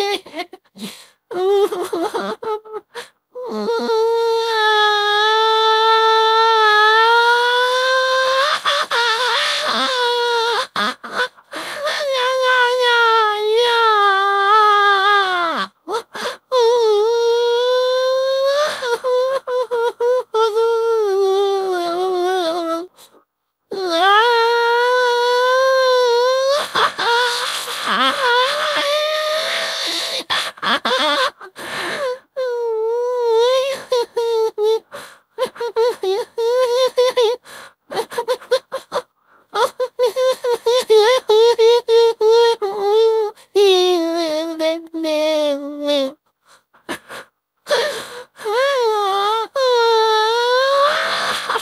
Yeah.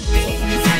you